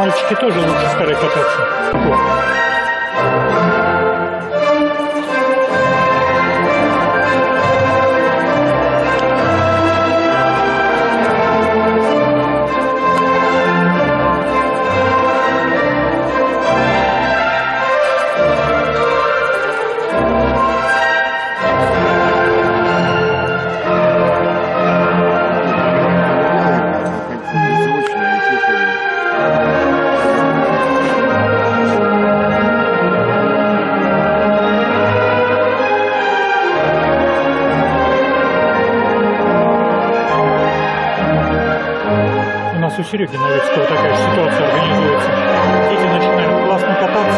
мальчики тоже лучше старые кататься. Нас у Сереги Новицкого такая ситуация организуется. Дети начинают классно кататься,